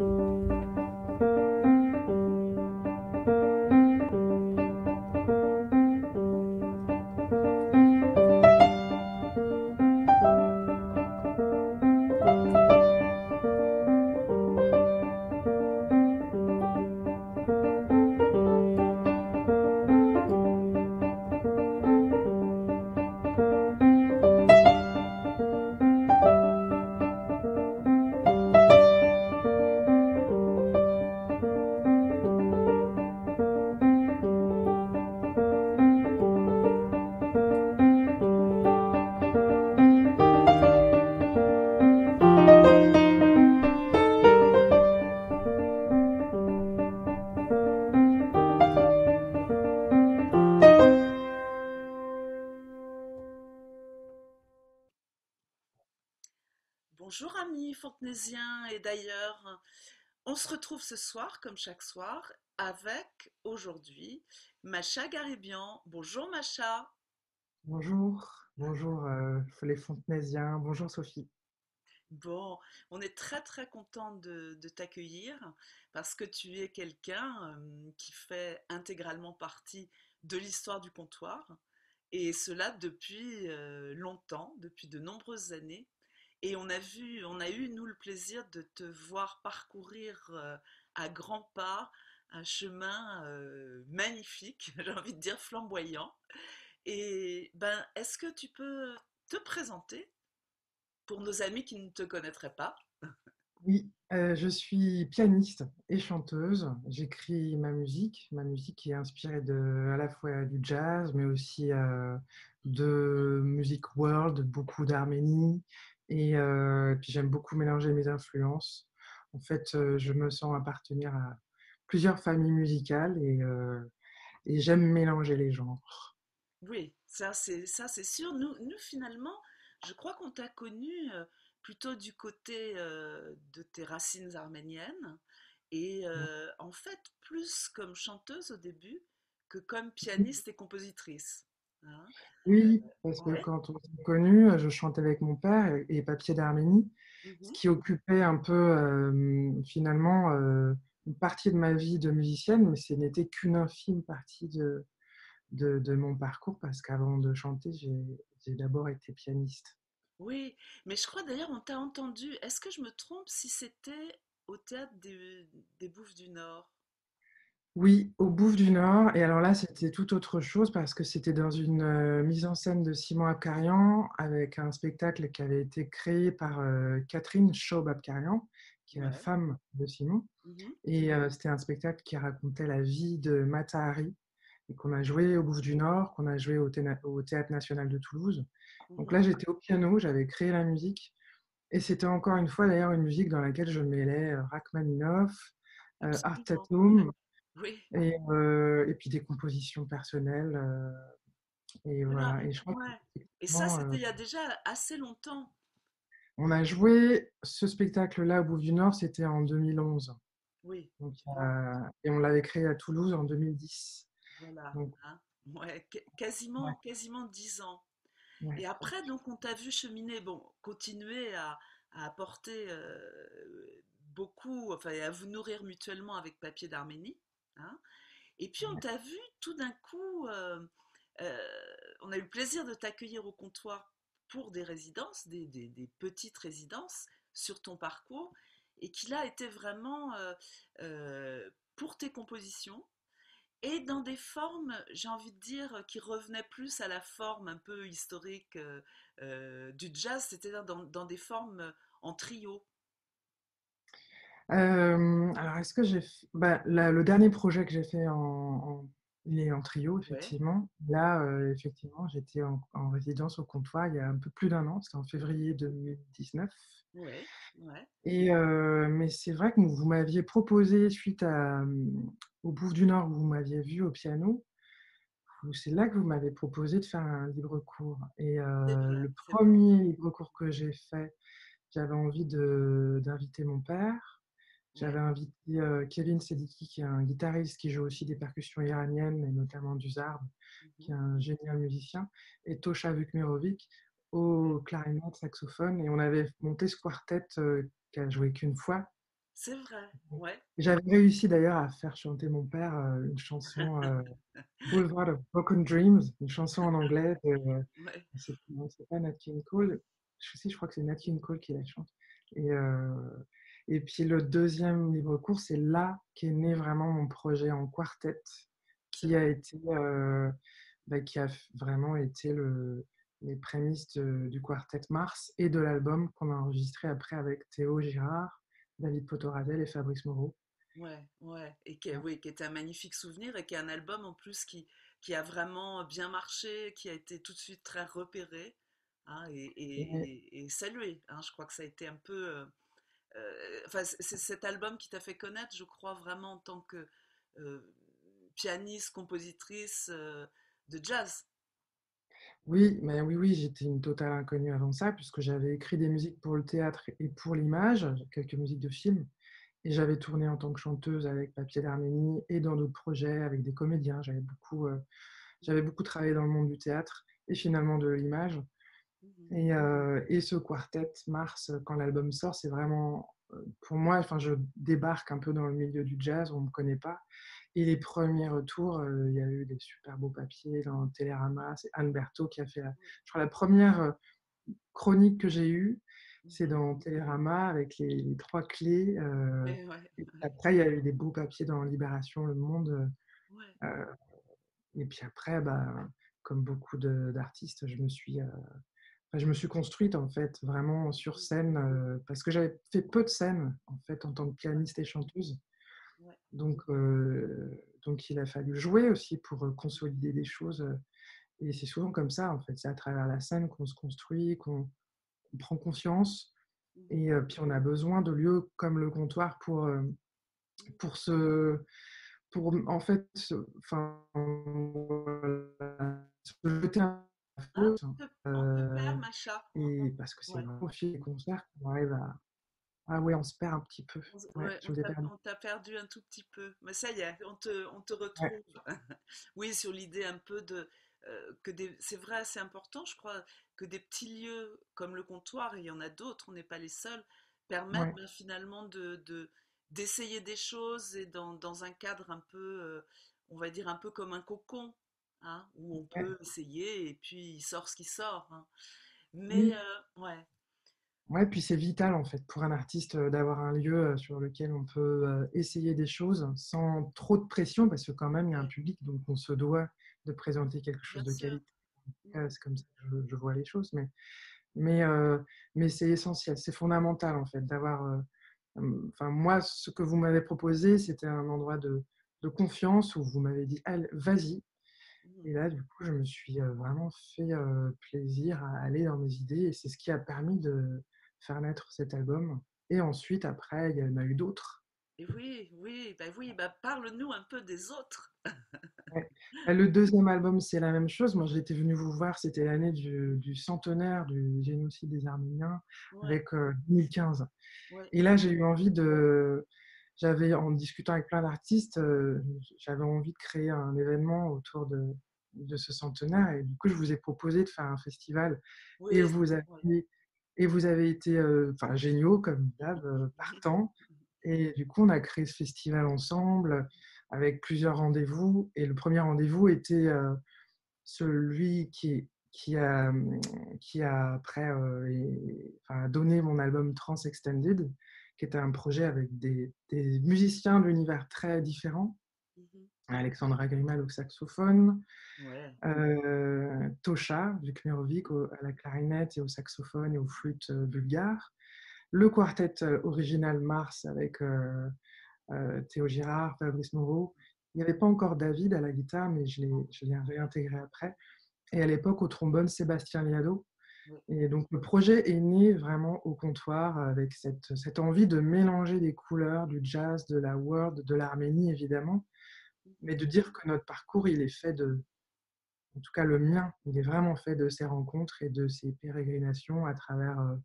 Bonjour et d'ailleurs, on se retrouve ce soir comme chaque soir avec aujourd'hui Macha Garibian. Bonjour Macha. Bonjour, bonjour euh, les fontenaisiens, bonjour Sophie. Bon, on est très très content de, t'accueillir parce que tu es quelqu'un euh, qui fait intégralement partie de l'histoire du comptoir et cela depuis euh, longtemps, depuis de nombreuses années. Et on a vu, on a eu, nous, le plaisir de te voir parcourir euh, à grands pas un chemin euh, magnifique, j'ai envie de dire flamboyant. Et ben, est-ce que tu peux te présenter pour nos amis qui ne te connaîtraient pas? Oui, euh, je suis pianiste et chanteuse. J'écris ma musique. Ma musique est inspirée de, à la fois du jazz, mais aussi de musique world, beaucoup d'Arménie, et euh, puis j'aime beaucoup mélanger mes influences. En fait, je me sens appartenir à plusieurs familles musicales et, et j'aime mélanger les genres. Oui, ça c'est ça c'est sûr. Nous, nous finalement, je crois qu'on t'a connu plutôt du côté de tes racines arméniennes et en fait plus comme chanteuse au début que comme pianiste et compositrice. Hein. Oui, parce que quand on s'est connus, je chantais avec mon père et Papier d'Arménie, ce mmh qui occupait un peu finalement une partie de ma vie de musicienne, mais ce n'était qu'une infime partie de, de, mon parcours, parce qu'avant de chanter, j'ai d'abord été pianiste. Oui, mais je crois d'ailleurs, on t'a entendu, est-ce que je me trompe si c'était au théâtre des, des Bouffes du Nord? Oui, au Bouffe du Nord. Et alors là, c'était tout autre chose parce que c'était dans une euh, mise en scène de Simon Abkarian avec un spectacle qui avait été créé par euh, Catherine Chaub-Abkarian, qui est la femme de Simon. Mmh et euh, c'était un spectacle qui racontait la vie de Matahari et qu'on a joué au Bouffe du Nord, qu'on a joué au, Théâtre National de Toulouse. Donc là, mmh j'étais au piano, j'avais créé la musique. Et c'était encore une fois d'ailleurs une musique dans laquelle je mêlais Rachmaninoff, Art Tatum, oui. Et, et, puis des compositions personnelles. et voilà. Et, je crois et ça, c'était il y a déjà assez longtemps. On a joué ce spectacle-là au Bout du Nord, c'était en 2011. Oui. et on l'avait créé à Toulouse en 2010. Voilà. Hein. ouais, quasiment, quasiment 10 ans. Et après, donc, on t'a vu cheminer, bon, continuer à, à apporter beaucoup, enfin, à vous nourrir mutuellement avec Papier d'Arménie. Hein. et puis on t'a vu tout d'un coup, euh, euh, on a eu le plaisir de t'accueillir au comptoir pour des résidences, des, petites résidences sur ton parcours, et qu'il a été vraiment euh, pour tes compositions, et dans des formes, j'ai envie de dire, qui revenaient plus à la forme un peu historique du jazz, c'est-à-dire dans, des formes en trio. Euh, alors, est-ce que j'ai. Bah, le dernier projet que j'ai fait en, Il est en trio, effectivement. Là, euh, effectivement, j'étais en, résidence au comptoir il y a un peu plus d'un an, c'était en février 2019. Ouais, Et, euh, mais c'est vrai que vous m'aviez proposé, suite à, au Bouffe du Nord, où vous m'aviez vu au piano, c'est là que vous m'avez proposé de faire un libre cours. Et le premier libre cours que j'ai fait, j'avais envie d'inviter mon père. J'avais invité Kevin Sediki, qui est un guitariste qui joue aussi des percussions iraniennes, et notamment du zarb, qui est un génial musicien, et Tosha Vukmirovic au clarinette, saxophone. Et on avait monté ce quartet qui a joué qu'une fois. C'est vrai, ouais. J'avais réussi d'ailleurs à faire chanter mon père euh, une chanson euh, Boulevard of Broken Dreams, une chanson en anglais Ouais, c'est pas Nat King Cole, je sais, je crois que c'est Nat King Cole qui la chante. Et, euh, et puis le deuxième livre court, c'est là qu'est né vraiment mon projet en quartet, qui a été, euh, bah, qui a vraiment été le, les prémices de- du quartet Mars et de l'album qu'on a enregistré après avec Théo Girard, David Potoradel et Fabrice Moreau. Ouais, ouais. Et qui, est- oui, qui était un magnifique souvenir et qui est un album en plus qui, qui a vraiment bien marché, qui a été tout de suite très repéré hein, et, Ouais. et- et- et salué. hein. Je crois que ça a été un peu. Euh, enfin, c'est cet album qui t'a fait connaître, je crois, vraiment en tant que euh, pianiste, compositrice euh, de jazz. Oui, mais oui, oui, j'étais une totale inconnue avant ça, puisque j'avais écrit des musiques pour le théâtre et pour l'image, quelques musiques de films, et j'avais tourné en tant que chanteuse avec Papier d'Arménie et dans d'autres projets avec des comédiens. J'avais beaucoup, j'avais beaucoup travaillé dans le monde du théâtre et finalement de l'image. Mhm. Et, euh, et ce quartet Mars, quand l'album sort, c'est vraiment, pour moi, enfin, je débarque un peu dans le milieu du jazz, on ne me connaît pas. Et les premiers retours, euh, il y a eu des super beaux papiers dans Télérama. C'est Anne Berthaud qui a fait, la, je crois, la première chronique que j'ai eue, c'est Mhm. dans Télérama avec les, les trois clés. euh, ouais, après, il y a eu des beaux papiers dans Libération, Le Monde. ouais. et puis après, bah, comme beaucoup d'artistes, je me suis, je me suis construite en fait vraiment sur scène euh, parce que j'avais fait peu de scènes en fait en tant que pianiste et chanteuse. ouais. Donc, euh, donc il a fallu jouer aussi pour euh, consolider des choses. Et c'est souvent comme ça en fait. C'est à travers la scène qu'on se construit, qu'on prend confiance. Mhm. Et euh, puis on a besoin de lieux comme le comptoir pour, pour se pour en fait se, enfin, voilà, se jeter à on perd, Macha. et parce que c'est Ouais. vraiment au fil des concerts qu'on arrive à ah ouais on se perd un petit peu On, ouais ouais, t'a perdu un tout petit peu. Mais ça y est, on te, on te retrouve. Oui, sur l'idée un peu de... euh, que des, c'est vrai, c'est important, je crois, que des petits lieux comme le comptoir, et il y en a d'autres, on n'est pas les seuls, permettent ben, finalement de, de- d'essayer des choses et dans, dans un cadre un peu, euh, on va dire un peu comme un cocon, hein, où on peut essayer et puis il sort ce qui sort. hein. Mais oui euh, ouais, Ouais, puis c'est vital en fait pour un artiste d'avoir un lieu sur lequel on peut essayer des choses sans trop de pression parce que quand même il y a un public donc on se doit de présenter quelque chose bien de sûr. qualité. Mm, Euh, C'est comme ça que je, je vois les choses, mais, mais, euh, mais c'est essentiel, c'est fondamental en fait d'avoir. euh, Enfin, moi, ce que vous m'avez proposé, c'était un endroit de, de confiance où vous m'avez dit, Allez, vas-y. Et là, du coup, je me suis euh, vraiment fait euh, plaisir à aller dans mes idées et c'est ce qui a permis de faire naître cet album. Et ensuite, après, il y en a eu d'autres. Oui, oui, bah oui, bah parle-nous un peu des autres. Ouais. Bah, Le deuxième album, c'est la même chose. Moi, j'étais venu vous voir, c'était l'année du, du centenaire du génocide des Arméniens Ouais, avec euh, 2015. ouais. Et là, j'ai eu envie de... J'avais, en discutant avec plein d'artistes, euh, j'avais envie de créer un événement autour de, de ce centenaire. Et du coup, je vous ai proposé de faire un festival. Et vous avez, et vous avez été euh, enfin, géniaux, comme d'hab, euh, partants. Et du coup, on a créé ce festival ensemble avec plusieurs rendez-vous. Et le premier rendez-vous était euh, celui qui, qui, a, qui a après enfin, donné mon album Trans Extended, qui était un projet avec des, des musiciens d'univers très différents. Mhm. Alexandra Grimal au saxophone, Ouais. euh, Tosha Vukmirovic au- à la clarinette et au saxophone et aux flûtes euh, bulgares, le quartet euh, original Mars avec euh, euh, Théo Girard, Fabrice Moreau. Il n'y avait pas encore David à la guitare, mais je l'ai réintégré après. Et à l'époque, au trombone, Sébastien Liado. Et donc, le projet est né vraiment au comptoir avec cette, cette envie de mélanger des couleurs du jazz, de la world, de l'Arménie, évidemment, mais de dire que notre parcours, il est fait de, en tout cas le mien, il est vraiment fait de ces rencontres et de ces pérégrinations à travers euh,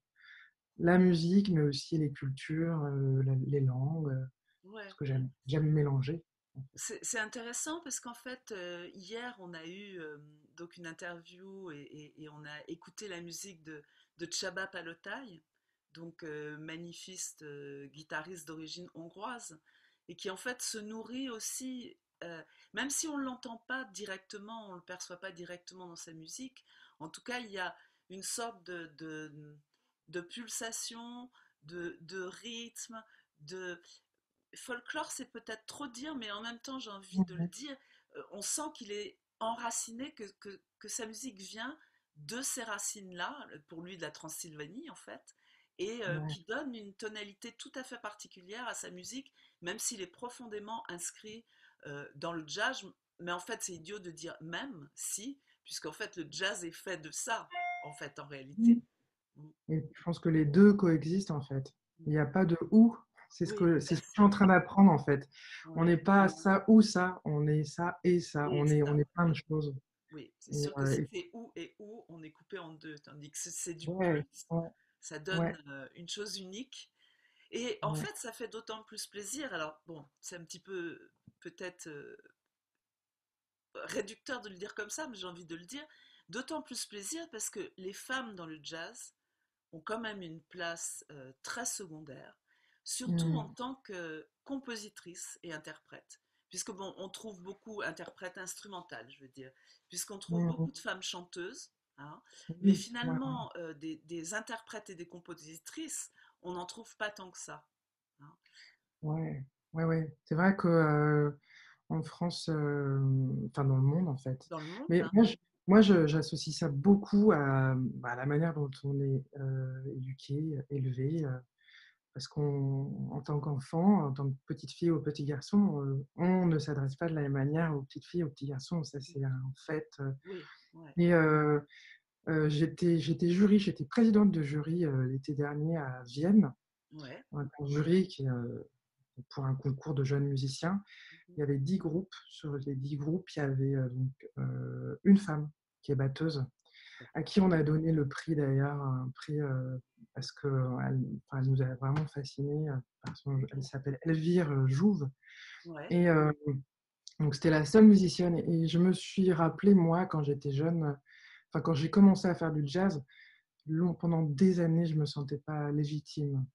la musique, mais aussi les cultures, euh, la- les langues, euh, Ouais. parce que j'aime, j'aime mélanger. C'est intéressant parce qu'en fait, euh, hier, on a eu euh, donc une interview et, on a écouté la musique de, de Chaba Palotai, donc euh, euh, guitariste d'origine hongroise, et qui en fait se nourrit aussi, même si on ne l'entend pas directement, on ne le perçoit pas directement dans sa musique, en tout cas il y a une sorte de, pulsation, de rythme, de folklore, c'est peut-être trop dire, mais en même temps j'ai envie de le Ouais, dire, euh, on sent qu'il est enraciné, que, que, que sa musique vient de ces racines-là, pour lui de la Transylvanie en fait, et euh, ouais, qui donne une tonalité tout à fait particulière à sa musique, même s'il est profondément inscrit euh, dans le jazz. Mais en fait, c'est idiot de dire même si, puisqu'en fait, le jazz est fait de ça, en fait, en réalité. Et je pense que les deux coexistent en fait. Il n'y a pas de ou. C'est ce que, c'est ce que je suis en train d'apprendre en fait. On n'est pas ça ou ça, on est ça et ça. On est, on est plein de choses. Oui, c'est sûr que si c'est ou et ou, on est coupé en deux, tandis que c'est du ouais, plus, ouais, ça donne euh, une chose unique. Et en fait, ça fait d'autant plus plaisir. Alors, bon, c'est un petit peu peut-être euh, réducteur de le dire comme ça, mais j'ai envie de le dire. D'autant plus plaisir parce que les femmes dans le jazz ont quand même une place euh, très secondaire, surtout en Mm, tant que compositrice et interprète. Puisque bon, on trouve beaucoup interprètes instrumentales, je veux dire, puisqu'on trouve mm, beaucoup de femmes chanteuses, hein, mais ouais, finalement, euh, des, des interprètes et des compositrices, on n'en trouve pas tant que ça. hein. ouais, ouais, ouais. C'est vrai que euh, en France, euh, enfin dans le monde en fait. Dans le monde, Mais hein. moi, je- moi j'associe ça beaucoup à, bah, à la manière dont on est éduqué, élevé. Parce qu'on, en tant qu'enfant, en tant que petite fille ou petit garçon, euh, on ne s'adresse pas de la même manière aux petites filles, aux petits garçons. Ça, c'est un fait. euh. Oui, ouais, Et euh, euh, j'étais, j'étais jury, j'étais présidente de jury euh, l'été dernier à Vienne, ouais. un grand jury qui, pour un concours de jeunes musiciens. Il y avait dix groupes. Sur les dix groupes, il y avait donc une femme qui est batteuse à qui on a donné le prix d'ailleurs, un prix euh, parce qu'elle enfin, nous a vraiment fascinés. euh, son- elle s'appelle Elvire Jouve. Ouais. Et euh, donc c'était la seule musicienne. Et je me suis rappelé, moi, quand j'étais jeune, enfin quand j'ai commencé à faire du jazz, long- pendant des années, je me sentais pas légitime.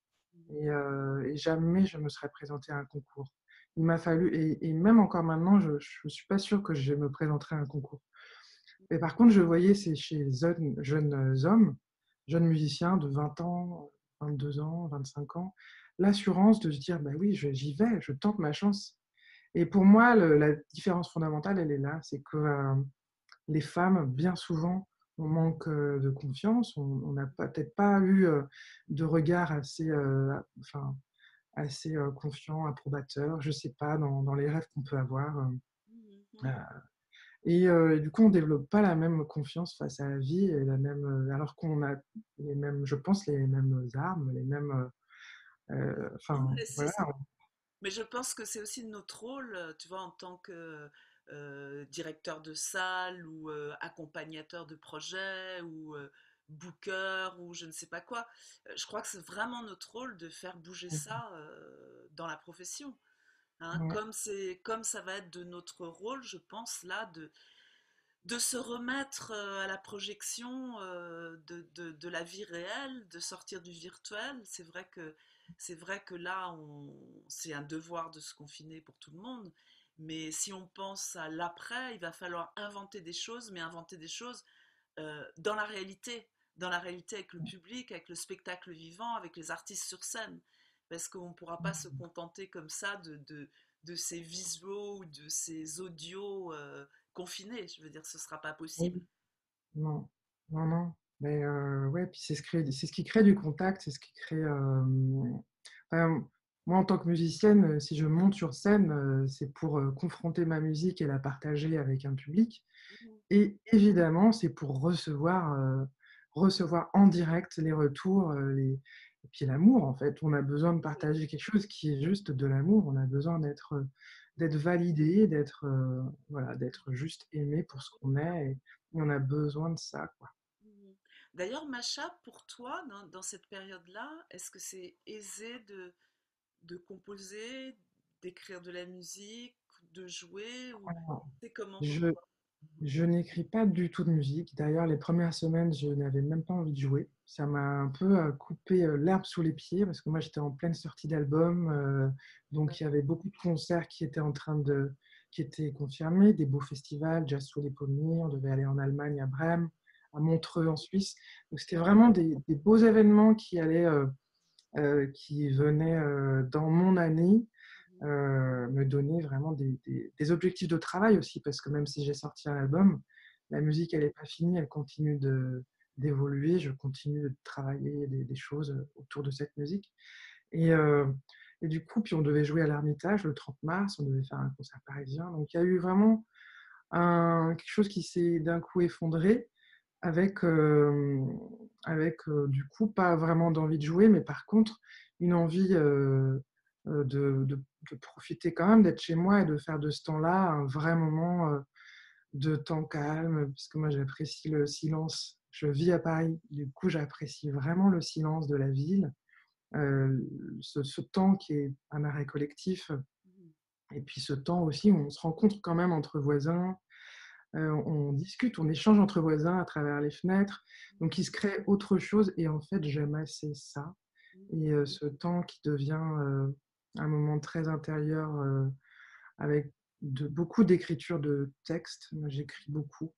Et, euh, et jamais je me serais présentée à un concours. Il m'a fallu, et, et même encore maintenant, je ne suis pas sûre que je me présenterai à un concours. Et par contre, je voyais c'est chez les jeunes, jeunes hommes, jeunes musiciens de 20 ans, 22 ans, 25 ans, l'assurance de se dire, bah oui, j'y vais, je tente ma chance. Et pour moi, le- la différence fondamentale, elle est là, c'est que euh, les femmes, bien souvent, on manque euh, de confiance, on n'a peut-être pas eu euh, de regard assez, euh, enfin, assez euh, confiant, approbateur, je sais pas, dans, dans les rêves qu'on peut avoir. euh. Et, euh, du coup, on développe pas la même confiance face à la vie, et la même, alors qu'on a les mêmes, je pense, les mêmes armes, les mêmes, euh, enfin, voilà. ça. Mais je pense que c'est aussi notre rôle, tu vois, en tant que euh, directeur de salle ou accompagnateur de projet ou booker ou je ne sais pas quoi. Je crois que c'est vraiment notre rôle de faire bouger ça euh, dans la profession. Hein. Ouais, Comme c'est, comme ça va être de notre rôle, je pense là, de, de se remettre euh, à la projection euh, de, de- de la vie réelle, de sortir du virtuel. C'est vrai que, c'est vrai que là, c'est un devoir de se confiner pour tout le monde. Mais si on pense à l'après, il va falloir inventer des choses, mais inventer des choses euh, dans la réalité, dans la réalité avec le public, avec le spectacle vivant, avec les artistes sur scène. Parce qu'on ne pourra pas se contenter comme ça de, de, de ces visuaux ou de ces audios euh, confinés. Je veux dire, ce ne sera pas possible. oui, non, non, non. Mais euh, ouais, puis c'est ce, qui crée du contact, c'est ce qui crée. euh, enfin, moi, en tant que musicienne, euh, si je monte sur scène, c'est pour confronter ma musique et la partager avec un public. Mhm. Et évidemment, c'est pour recevoir, euh, recevoir en direct les retours, les... et puis l'amour, en fait. On a besoin de partager quelque chose qui est juste de l'amour. On a besoin d'être d'être validé, d'être euh, voilà, d'être juste aimé pour ce qu'on est. Et, on a besoin de ça, quoi. Mhm. D'ailleurs, Macha, pour toi, dans, dans cette période-là, est-ce que c'est aisé de, de composer, d'écrire de la musique, de jouer, ou c'est comment Je? Je n'écris pas du tout de musique. D'ailleurs, les premières semaines, je n'avais même pas envie de jouer. Ça m'a un peu euh, coupé euh, l'herbe sous les pieds parce que moi, j'étais en pleine sortie d'album. euh, donc, il y avait beaucoup de concerts qui étaient en train de, qui étaient confirmés, des beaux festivals, Jazz sous les pommiers. On devait aller en Allemagne, à Brême, à Montreux, en Suisse. Donc, c'était vraiment des, beaux événements qui allaient, qui venaient dans mon année euh, me donner vraiment des, objectifs de travail aussi, parce que même si j'ai sorti un album, la musique, elle n'est pas finie, elle continue d'évoluer, je continue de travailler des, choses autour de cette musique. Et, euh, et du coup, puis on devait jouer à l'Ermitage le 30 mars, on devait faire un concert parisien, donc il y a eu vraiment un, quelque chose qui s'est d'un coup effondré, avec, euh, avec du coup pas vraiment d'envie de jouer, mais par contre une envie de- de profiter quand même d'être chez moi et de faire de ce temps-là un vrai moment euh, de temps calme, parce que moi j'apprécie le silence. Je vis à Paris, du coup j'apprécie vraiment le silence de la ville, euh, ce, ce temps qui est un arrêt collectif, et puis ce temps aussi où on se rencontre quand même entre voisins, euh, on discute, on échange entre voisins à travers les fenêtres, donc il se crée autre chose, et en fait j'aime assez ça, et euh, ce temps qui devient un moment très intérieur euh, avec beaucoup d'écriture de textes. J'écris beaucoup,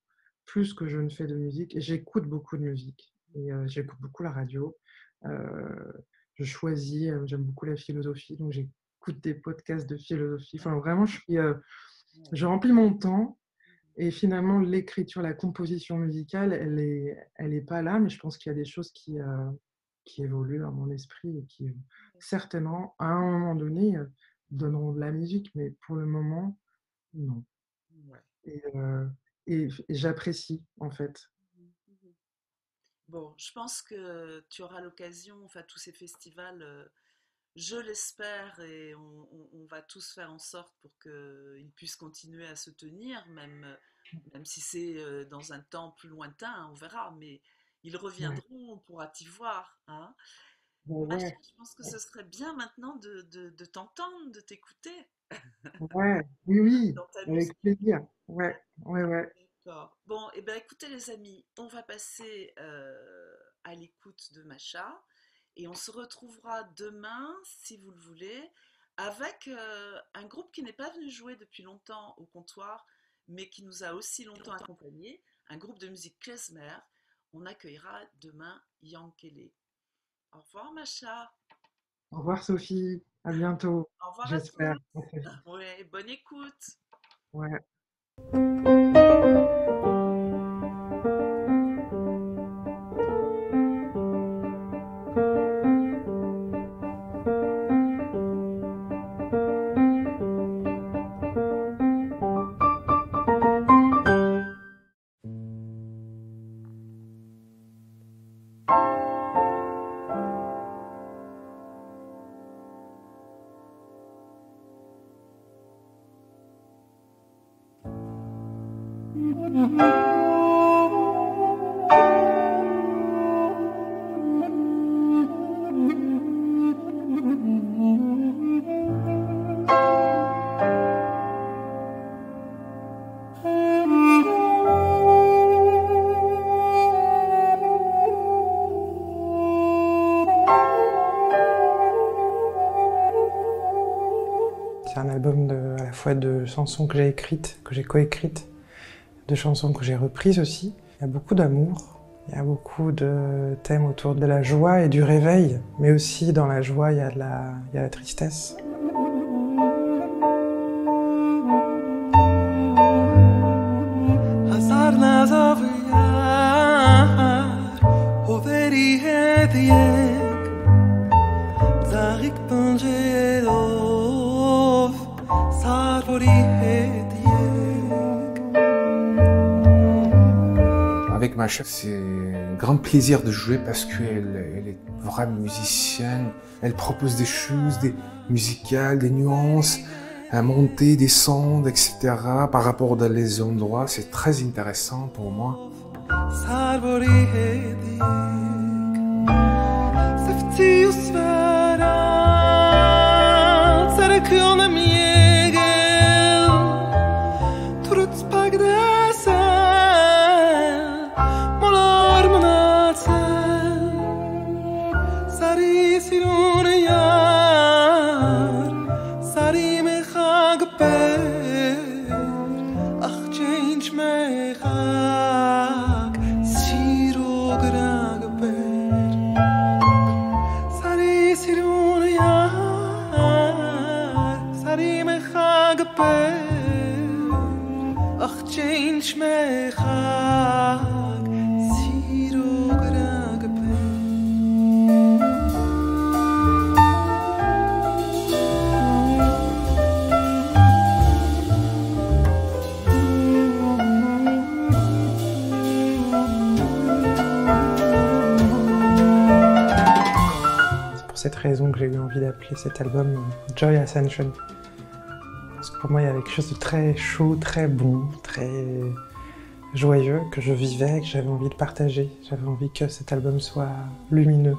plus que je ne fais de musique, j'écoute beaucoup de musique. Et euh, j'écoute beaucoup la radio. Euh, je choisis, j'aime beaucoup la philosophie, donc j'écoute des podcasts de philosophie. Enfin, vraiment, je, remplis mon temps. Et finalement, l'écriture, la composition musicale, elle n'est elle est pas là, mais je pense qu'il y a des choses qui, qui évoluent dans mon esprit et qui, certainement, à un moment donné, euh, donneront de la musique, mais pour le moment, non. Ouais. Et, euh, et, et j'apprécie, en fait. Bon, je pense que tu auras l'occasion, enfin tous ces festivals, euh, je l'espère, et on, on- on va tous faire en sorte pour qu'ils puissent continuer à se tenir, même, euh, même si c'est euh, dans un temps plus lointain, hein, on verra, mais ils reviendront, on pourra t'y voir. Hein. Ouais, ouais, je pense que ce serait bien maintenant de, de- de t'entendre, de t'écouter ouais, oui, oui, avec plaisir. Ouais, ouais, ouais. D'accord. Bon, et ben écoutez les amis, on va passer euh, à l'écoute de Macha et on se retrouvera demain, si vous le voulez, avec euh, un groupe qui n'est pas venu jouer depuis longtemps au comptoir, mais qui nous a aussi longtemps accompagnés, un groupe de musique klezmer. On accueillera demain Yankele. Au revoir Macha. Au revoir, Sophie. À bientôt, Au revoir j'espère. Ouais, bonne écoute. Ouais. C'est un album de, à la fois de chansons que j'ai écrites, que j'ai coécrites, de chansons que j'ai reprises aussi. Il y a beaucoup d'amour, il y a beaucoup de thèmes autour de la joie et du réveil, mais aussi dans la joie, il y a, de il y a la tristesse. C'est un grand plaisir de jouer parce qu'elle elle est vraiment musicienne. Elle propose des choses, des musicales, des nuances, à monter, descendre, etc. Par rapport dans les endroits, c'est très intéressant pour moi. Raison que j'ai eu envie d'appeler cet album euh, Joy Ascension. Parce que pour moi, il y avait quelque chose de très chaud, très bon, très joyeux que je vivais que j'avais envie de partager. J'avais envie que cet album soit lumineux.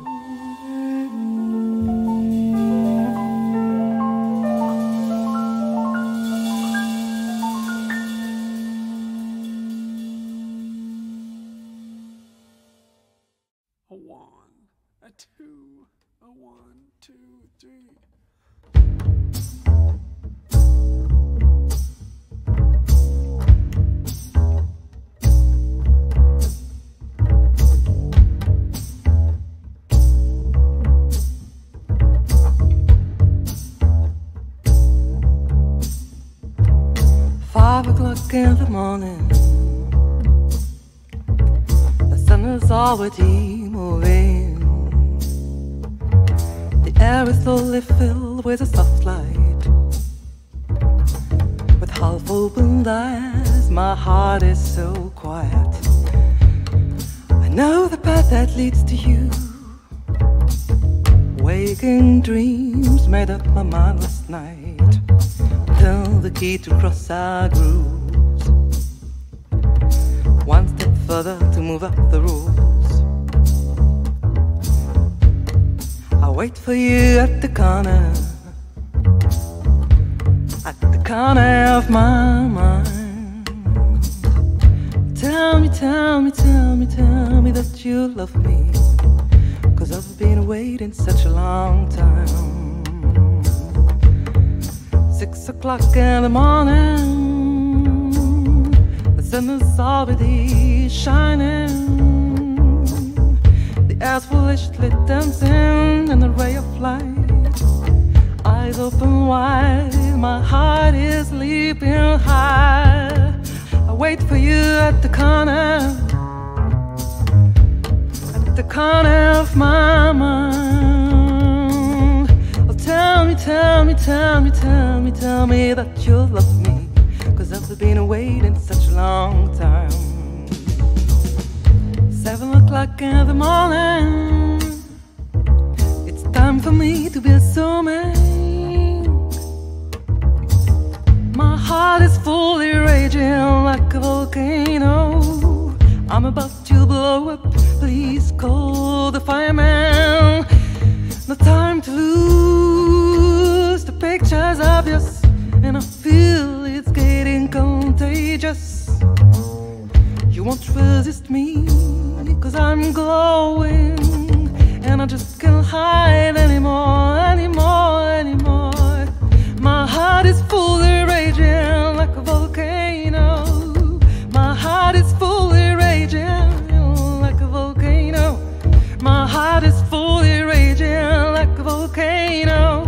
At the corner, at the corner of my mind. Tell me, tell me, tell me, tell me that you love me. Cause I've been waiting such a long time. Six o'clock in the morning, the sun is already shining. Air's foolishly dancing in the ray of light. Eyes open wide, my heart is leaping high. I wait for you at the corner, at the corner of my mind. Oh, tell me, tell me, tell me, tell me, tell me that you love me. Cause I've been waiting such a long time. Seven o'clock in the morning. It's time for me to be a assuming. My heart is fully raging like a volcano. I'm about to blow up. Please call the fireman. No time to lose. The picture's obvious, and I feel it's getting contagious. You won't resist me, cause I'm glowing. And I just can't hide anymore, anymore, anymore. My heart is fully raging like a volcano. My heart is fully raging like a volcano. My heart is fully raging like a volcano.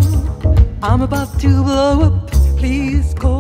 I'm about to blow up. Please call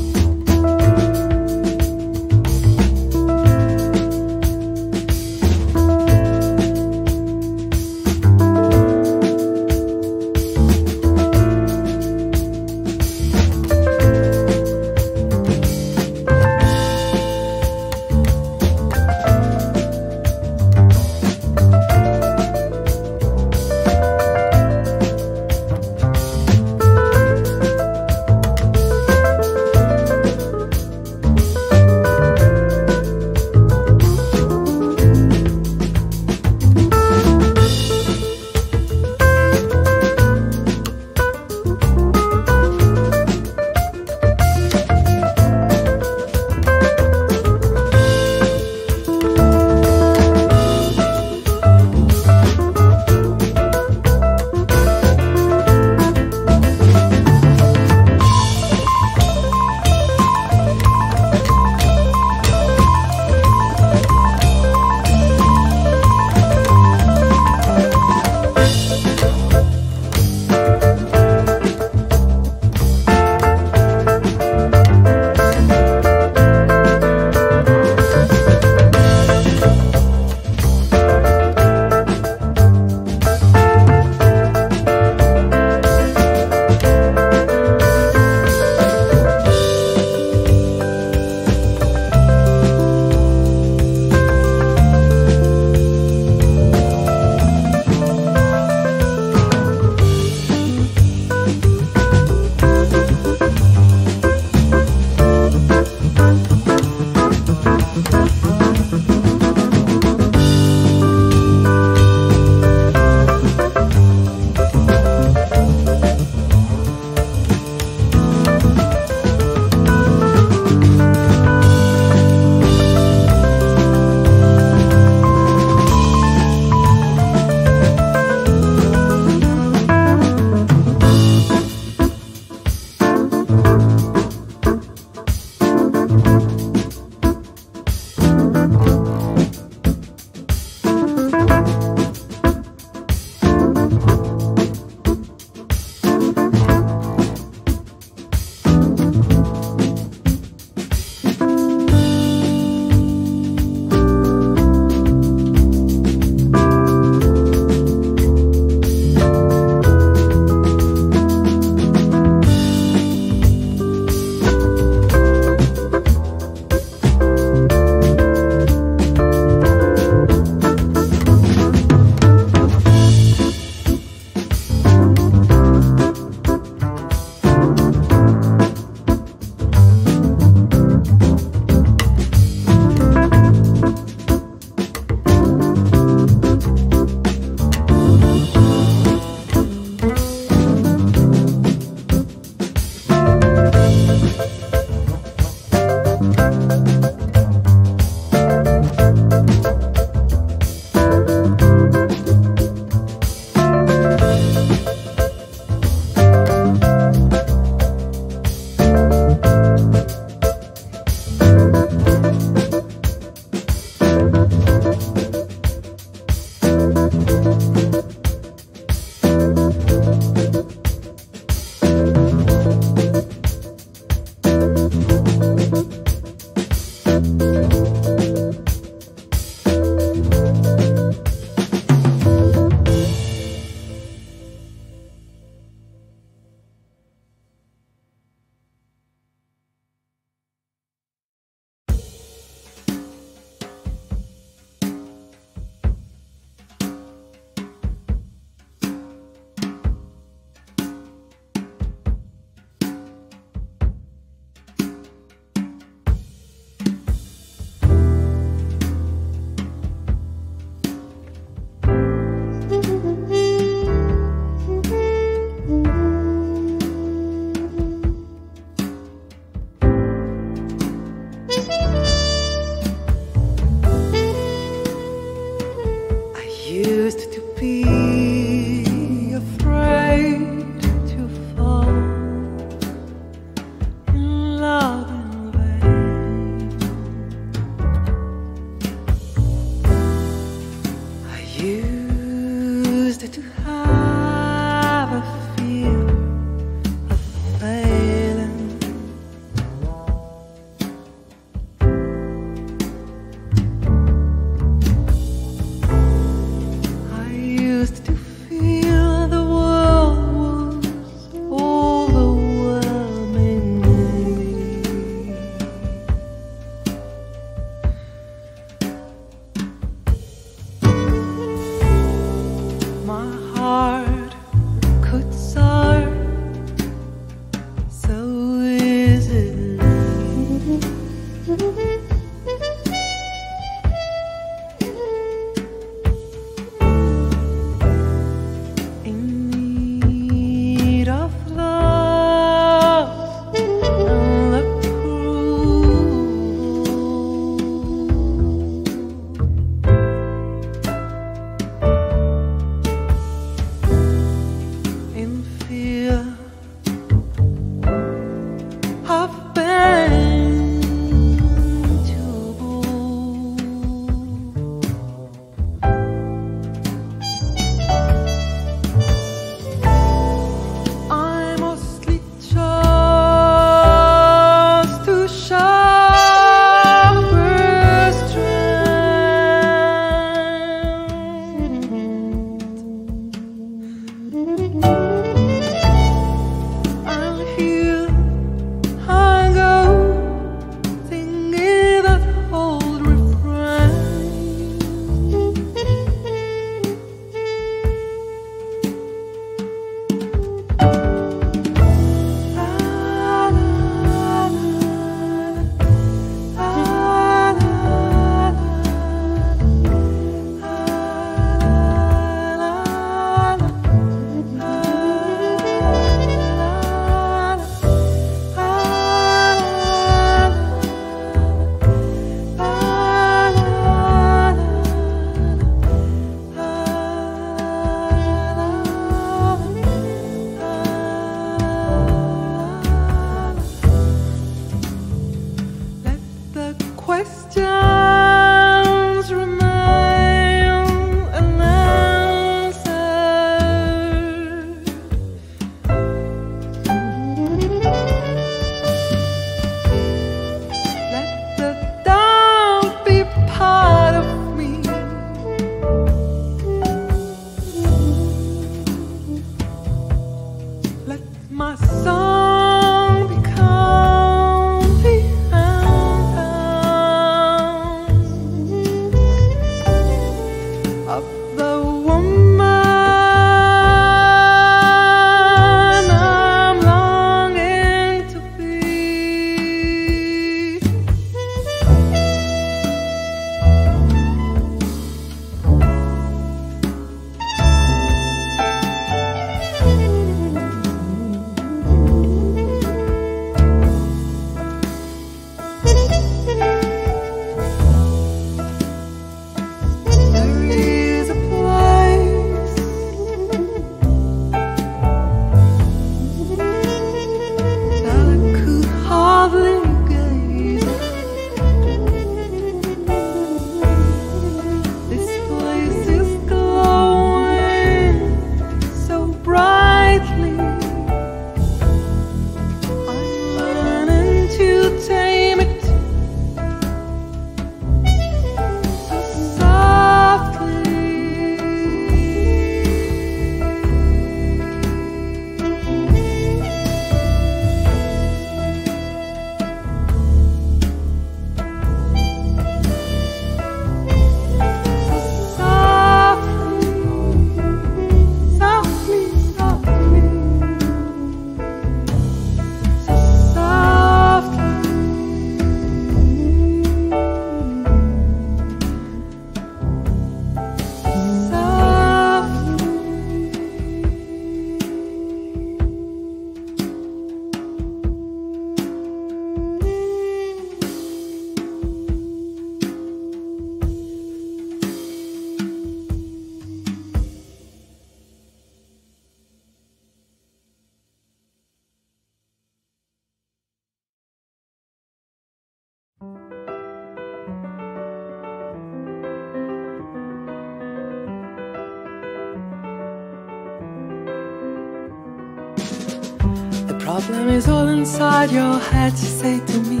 inside your head, say to me.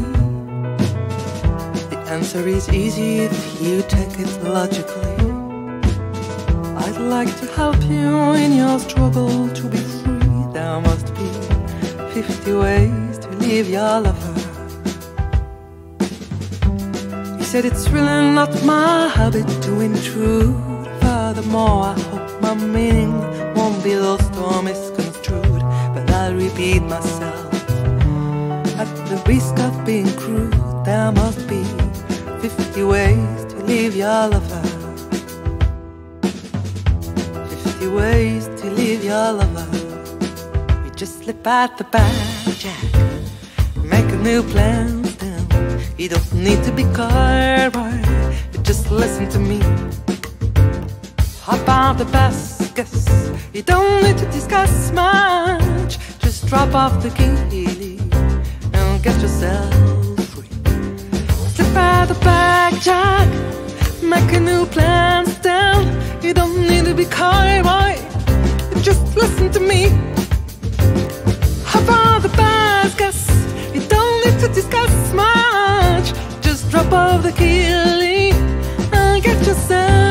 The answer is easy if you take it logically. I'd like to help you in your struggle to be free. There must be 50 ways to leave your lover. He said it's really not my habit to intrude. Furthermore, I hope my meaning won't be lost or misconstrued. But I'll repeat myself. Risk of being cruel. There must be 50 ways to leave your lover. 50 ways to leave your lover. You just slip out the back, Jack. Make a new plan. Then you don't need to be. You just listen to me. Hop on the bus, guess you don't need to discuss much. Just drop off the key get yourself free. Slip out the back, Jack. Make a new plan. Stand. You don't need to be coy, boy. Just listen to me. Hop on the bus, guess you don't need to discuss much. Just drop off the key and get yourself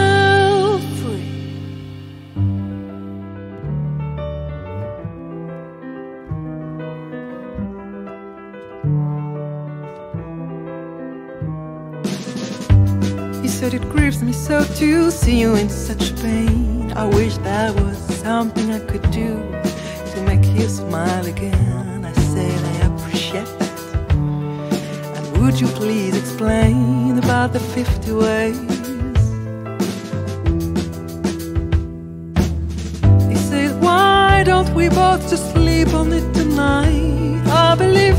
Said it grieves me so to see you in such pain. I wish there was something I could do to make you smile again. I said I appreciate that. And would you please explain about the 50 ways? He said, Why don't we both just sleep on it tonight? I believe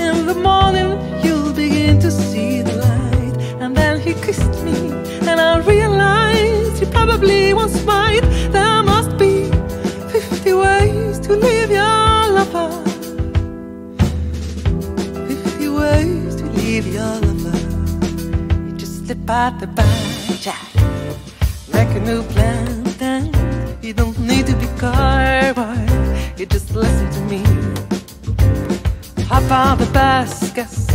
in the morning you'll begin to see the light. And I realized he probably was right. There must be 50 ways to leave your lover. 50 ways to leave your lover. You just slip out the back, Jack. Make a new plan, then you don't need to be caught. You just listen to me. Hop on the bus, guess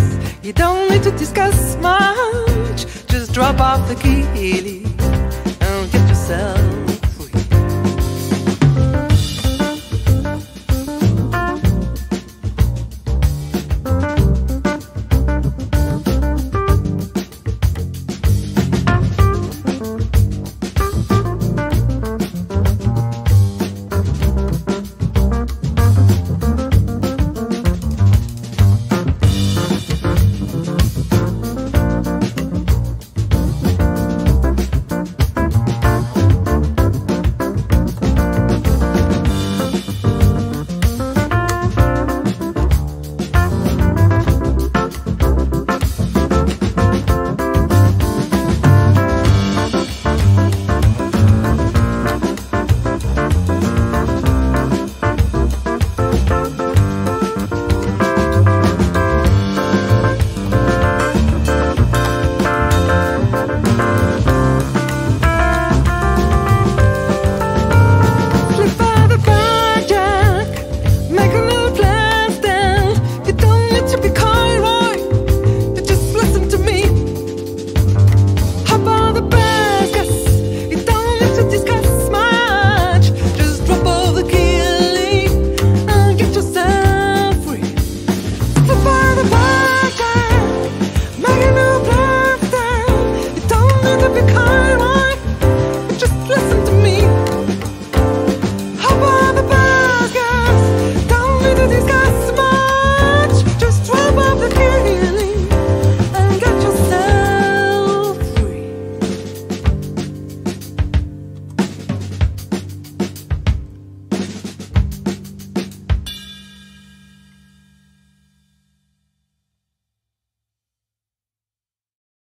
you don't need to discuss much. Just drop off the key and get yourself